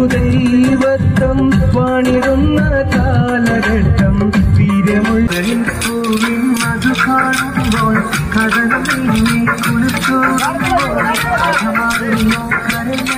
ബഹുദൈവത്വം പണിടുന്ന കാലഘട്ടം വീരമുഴുവൻ പൂവിൻ മധു കാണുമ്പോൾ കടലിനെ കുളിച്ചു കരഞ്ഞ